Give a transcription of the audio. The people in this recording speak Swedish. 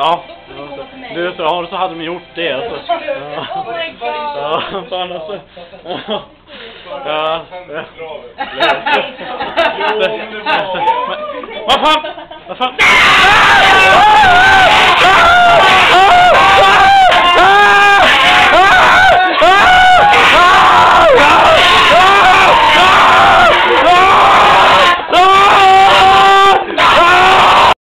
Ja, det var så. Du, så, ja, så hade de gjort det. Så. Ja. Oh my god. Ja, fan alltså. Ja. Ja. Jo, det var. Vad fan? Vad fan?